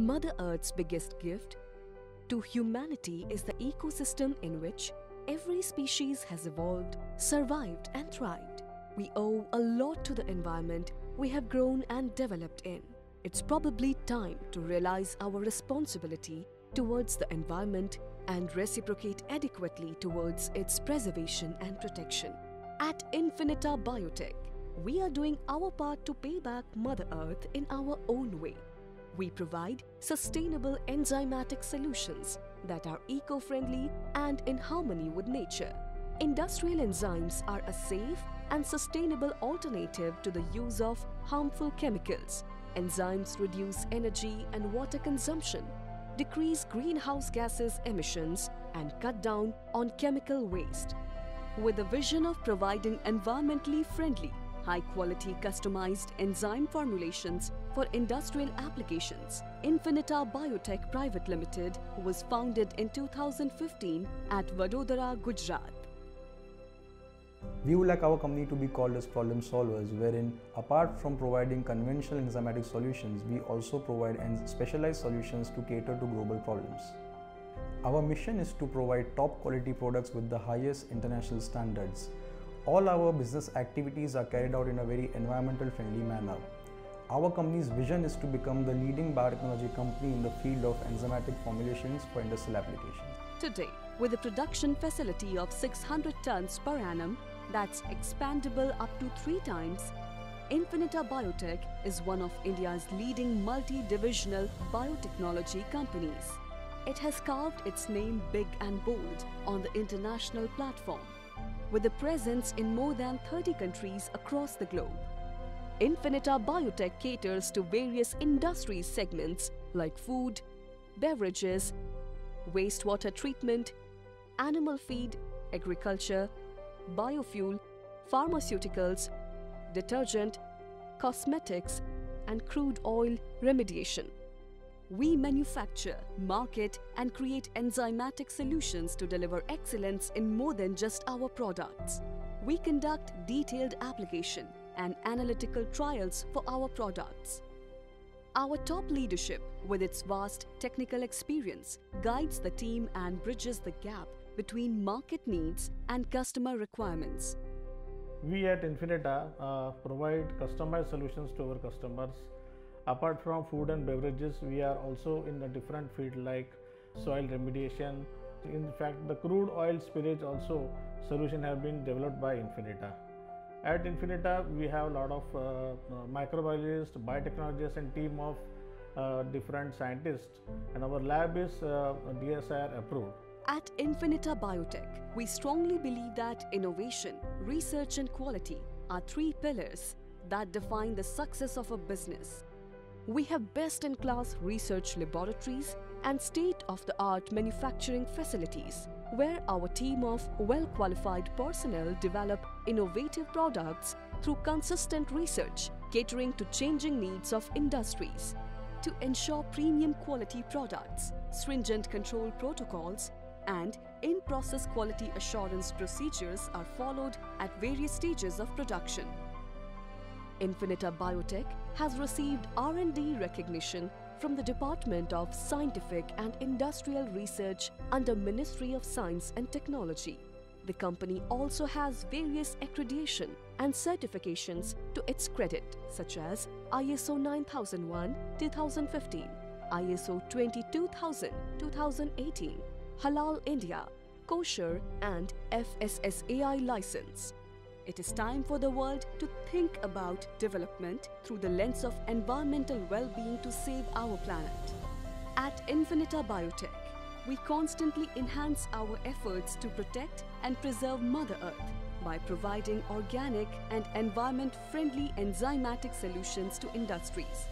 Mother Earth's biggest gift to humanity is the ecosystem in which every species has evolved, survived, and thrived. We owe a lot to the environment we have grown and developed in. It's probably time to realize our responsibility towards the environment and reciprocate adequately towards its preservation and protection. At Infinita Biotech, we are doing our part to pay back Mother Earth in our own way. We provide sustainable enzymatic solutions that are eco friendly and in harmony with nature. Industrial enzymes are a safe and sustainable alternative to the use of harmful chemicals. Enzymes reduce energy and water consumption, decrease greenhouse gases emissions, and cut down on chemical waste. With the vision of providing environmentally friendly, high quality customized enzyme formulations for industrial applications, Infinita Biotech Private Limited was founded in 2015 at Vadodara, Gujarat. We would like our company to be called as problem solvers, wherein apart from providing conventional enzymatic solutions, we also provide specialized solutions to cater to global problems. Our mission is to provide top quality products with the highest international standards. All our business activities are carried out in a very environmental friendly manner. Our company's vision is to become the leading biotechnology company in the field of enzymatic formulations for industrial applications. Today, with a production facility of 600 tons per annum that's expandable up to three times, Infinita Biotech is one of India's leading multi-divisional biotechnology companies. It has carved its name big and bold on the international platform, with a presence in more than 30 countries across the globe. Infinita Biotech caters to various industry segments like food, beverages, wastewater treatment, animal feed, agriculture, biofuel, pharmaceuticals, detergent, cosmetics, and crude oil remediation. We manufacture, market, and create enzymatic solutions to deliver excellence in more than just our products. We conduct detailed application and analytical trials for our products. Our top leadership, with its vast technical experience, guides the team and bridges the gap between market needs and customer requirements. We at Infinita uh, provide customized solutions to our customers. Apart from food and beverages, we are also in a different field like soil remediation. In fact, the crude oil spillage also solution have been developed by Infinita. At Infinita, we have a lot of uh, uh, microbiologists, biotechnologists, and team of uh, different scientists, and our lab is uh, DSIR approved. At Infinita Biotech, we strongly believe that innovation, research, and quality are three pillars that define the success of a business. We have best in class research laboratories and state of the art manufacturing facilities where our team of well qualified personnel develop innovative products through consistent research catering to changing needs of industries. To ensure premium quality products, stringent control protocols, and in-process quality assurance procedures are followed at various stages of production. Infinita Biotech has received R&D recognition from the Department of Scientific and Industrial Research under Ministry of Science and Technology. The company also has various accreditation and certifications to its credit such as ISO 9001-2015, ISO 22000-2018, Halal India, Kosher and FSSAI license. It is time for the world to think about development through the lens of environmental well-being to save our planet. At Infinita Biotech, we constantly enhance our efforts to protect and preserve Mother Earth by providing organic and environment-friendly enzymatic solutions to industries.